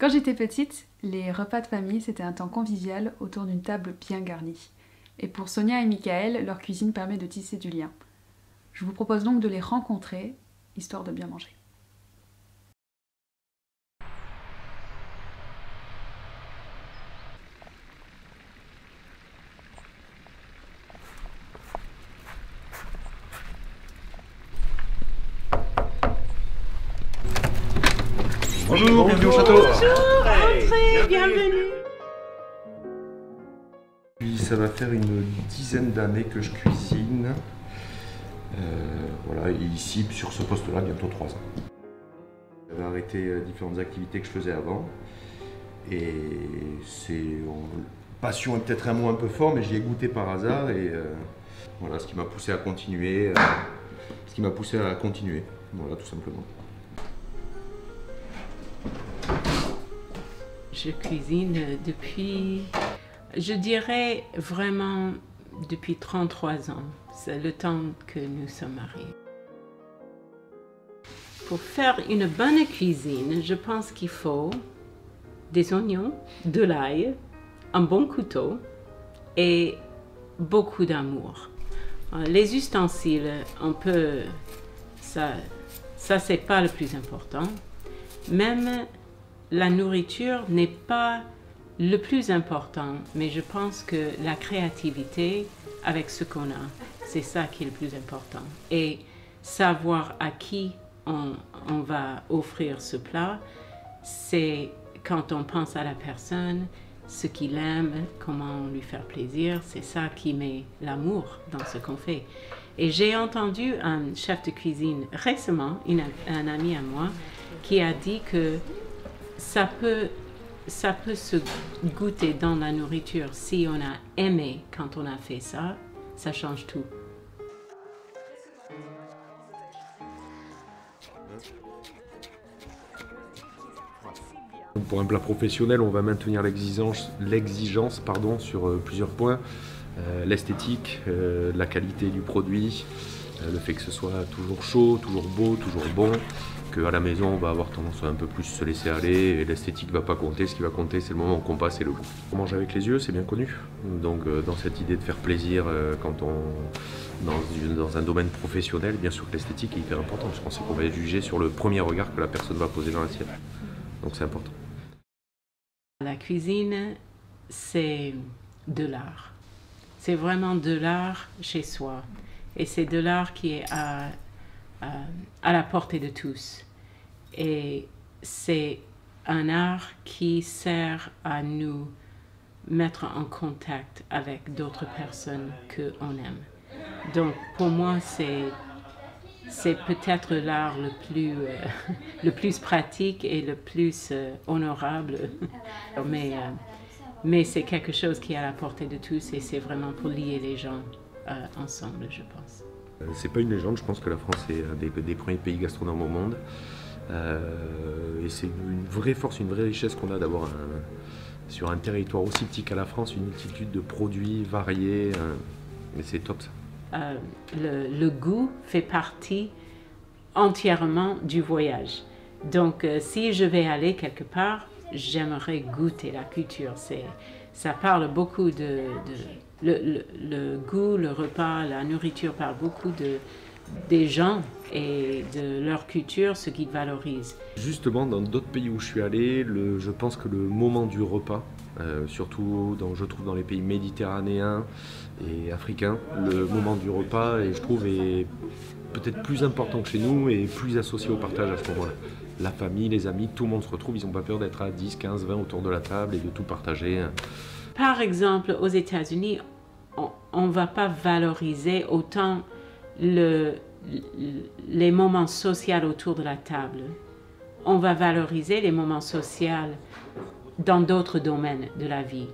Quand j'étais petite, les repas de famille, c'était un temps convivial autour d'une table bien garnie. Et pour Sonia et Michael, leur cuisine permet de tisser du lien. Je vous propose donc de les rencontrer, histoire de bien manger. Bonjour, bienvenue au château. Bonjour, entrez, bienvenue. Puis ça va faire une dizaine d'années que je cuisine. Euh, voilà, et ici, sur ce poste-là, bientôt trois ans. J'avais arrêté euh, différentes activités que je faisais avant. Et c'est. on- Passion est peut-être un mot un peu fort, mais j'y ai goûté par hasard et euh, voilà ce qui m'a poussé à continuer. euh, ce qui m'a poussé à continuer. Voilà, tout simplement. Je cuisine depuis, je dirais vraiment depuis 33 ans. C'est le temps que nous sommes mariés. Pour faire une bonne cuisine, je pense qu'il faut des oignons, de l'ail, un bon couteau et beaucoup d'amour. Euh, Les ustensiles, on peut, ça, ça c'est pas le plus important. Même la nourriture n'est pas le plus important, mais je pense que la créativité avec ce qu'on a, c'est ça qui est le plus important. Et savoir à qui on, va offrir ce plat, c'est quand on pense à la personne, ce qu'il aime, comment lui faire plaisir, c'est ça qui met l'amour dans ce qu'on fait. Et j'ai entendu un chef de cuisine récemment, un ami à moi, qui a dit que ça peut, ça peut se goûter dans la nourriture. Si on a aimé quand on a fait ça, ça change tout. Pour un plat professionnel, on va maintenir l'exigence, sur euh, plusieurs points. Euh, L'esthétique, euh, la qualité du produit, le fait que ce soit toujours chaud, toujours beau, toujours bon. Qu'à la maison, on va avoir tendance à un peu plus se laisser aller et l'esthétique va pas compter. Ce qui va compter, c'est le moment qu'on passe et le goût. On mange avec les yeux, c'est bien connu. Donc, euh, dans cette idée de faire plaisir euh, quand on. Dans, un domaine professionnel, bien sûr que l'esthétique est hyper importante. Je pense qu'on va être jugé sur le premier regard que la personne va poser dans l'assiette. Donc c'est important. La cuisine, c'est de l'art. C'est vraiment de l'art chez soi. Et c'est de l'art qui est à, à, la portée de tous. Et c'est un art qui sert à nous mettre en contact avec d'autres personnes qu'on aime. Donc pour moi, c'est c'est peut-être l'art le plus euh, le plus pratique et le plus euh, honorable, mais euh, mais c'est quelque chose qui est à la portée de tous et c'est vraiment pour lier les gens ensemble, je pense. Euh, C'est pas une légende, je pense que la France est un des, des premiers pays gastronomes au monde. Euh, et c'est une, vraie force, une vraie richesse qu'on a d'avoir sur un territoire aussi petit qu'à la France une multitude de produits variés. euh, et c'est top ça. Euh, le, le goût fait partie entièrement du voyage. Donc, euh, si je vais aller quelque part, j'aimerais goûter la culture. Ça parle beaucoup de, de- le, goût, le repas, la nourriture parle beaucoup de des gens et de leur culture, ce qu'ils valorisent. Justement, dans d'autres pays où je suis allé, je pense que le moment du repas, euh, surtout dans, je trouve dans les pays méditerranéens et africains, le moment du repas, je trouve, est peut-être plus important que chez nous et plus associé au partage à ce moment-là. La famille, les amis, tout le monde se retrouve, ils n'ont pas peur d'être à 10, 15, 20 autour de la table et de tout partager. Par exemple, aux États-Unis, on ne va pas valoriser autant le, les moments sociaux autour de la table. On va valoriser les moments sociaux dans d'autres domaines de la vie.